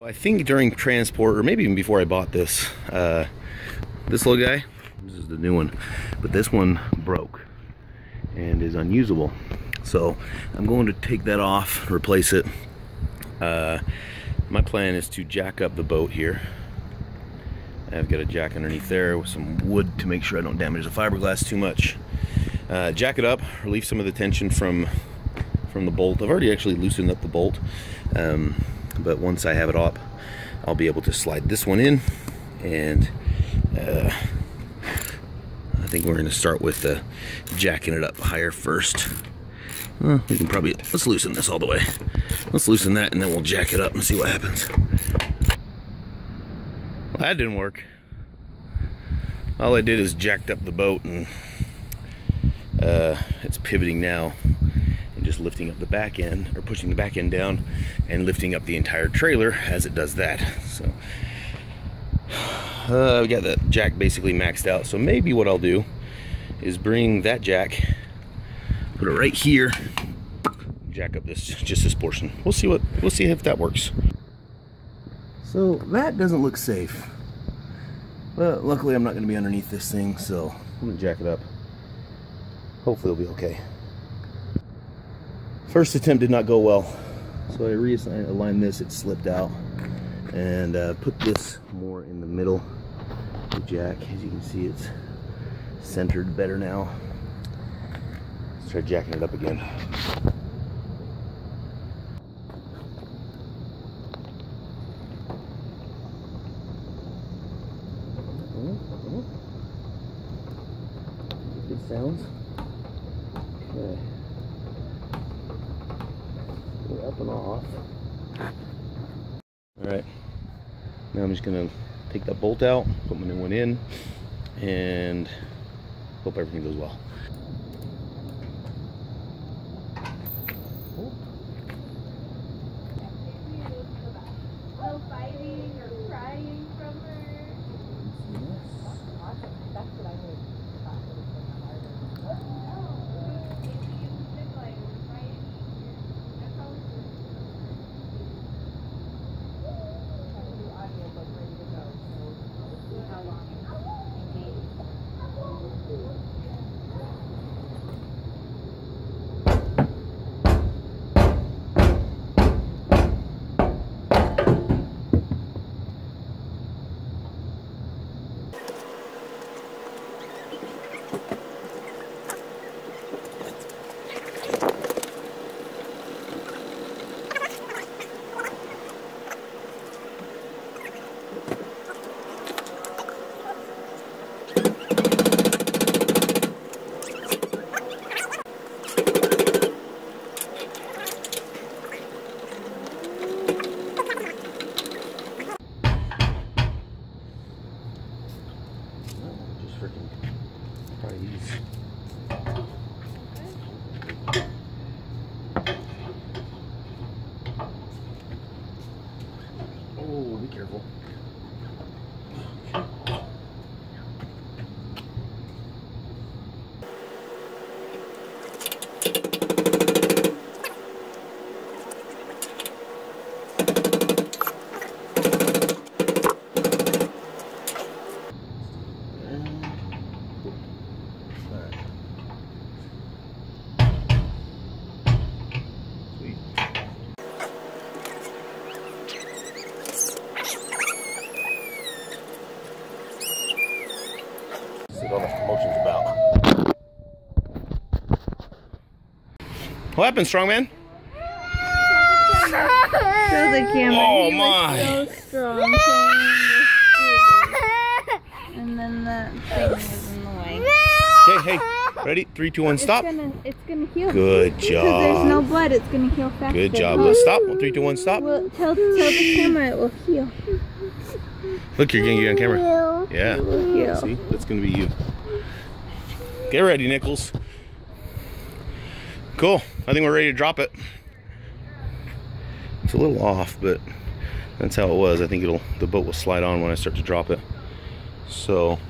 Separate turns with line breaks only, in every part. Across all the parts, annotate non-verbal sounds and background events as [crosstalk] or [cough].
I think during transport, or maybe even before I bought this, uh, this little guy, this is the new one, but this one broke and is unusable. So I'm going to take that off, replace it. Uh, my plan is to jack up the boat here. I've got a jack underneath there with some wood to make sure I don't damage the fiberglass too much. Uh, jack it up, relieve some of the tension from from the bolt. I've already actually loosened up the bolt. Um, but once I have it up I'll be able to slide this one in. And uh, I think we're gonna start with uh, jacking it up higher first. Well, we can probably let's loosen this all the way. Let's loosen that and then we'll jack it up and see what happens. Well, that didn't work. All I did is jacked up the boat and uh, it's pivoting now just lifting up the back end or pushing the back end down and lifting up the entire trailer as it does that. So [sighs] uh, we got the jack basically maxed out. So maybe what I'll do is bring that jack, put it right here, jack up this just this portion. We'll see what we'll see if that works. So that doesn't look safe. But luckily I'm not going to be underneath this thing, so I'm going to jack it up. Hopefully it'll be okay. First attempt did not go well. So I realigned this, it slipped out. And uh, put this more in the middle the jack. As you can see, it's centered better now. Let's try jacking it up again. Good sounds. Okay up and off. All right, now I'm just gonna take that bolt out, put my new one in, and hope everything goes well. What happened, strongman?
Show the camera.
Oh
he
my!
Was so strong. [laughs] and then that thing was in the way.
Okay, hey, ready? Three, two, one, stop.
It's gonna, it's gonna heal.
Good
Because there's no
job.
blood, it's gonna heal faster.
Good job. Let's stop. One, three, two, one, stop.
Well, tell, tell the camera it will heal.
Look, you're gonna get on camera. Yeah.
It will heal.
See, that's gonna be you. Get ready, Nichols. Cool. I think we're ready to drop it. It's a little off, but that's how it was. I think it'll the boat will slide on when I start to drop it. So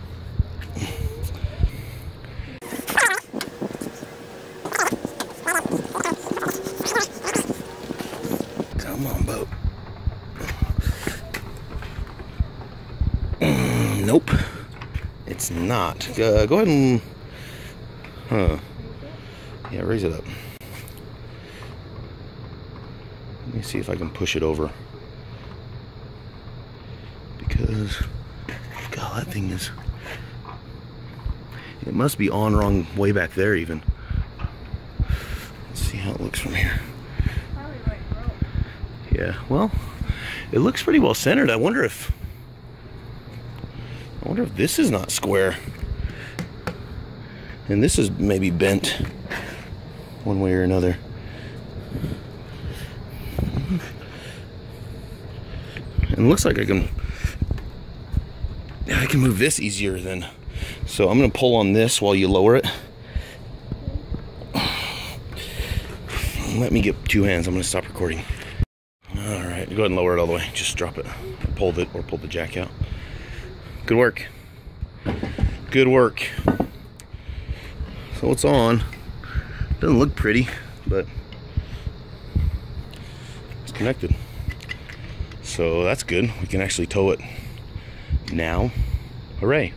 Come on, boat. Mm, nope. It's not. Uh, go ahead and... Huh. Yeah, raise it up. Let me see if I can push it over. Because. God, that thing is. It must be on wrong way back there, even. Let's see how it looks from here. Yeah, well, it looks pretty well centered. I wonder if. I wonder if this is not square. And this is maybe bent one way or another. And it looks like I can I can move this easier than so I'm gonna pull on this while you lower it. Let me get two hands. I'm gonna stop recording. All right, go ahead and lower it all the way. Just drop it, pull it, or pull the jack out. Good work. Good work. So it's on. Doesn't look pretty, but it's connected. So that's good. We can actually tow it now. Hooray.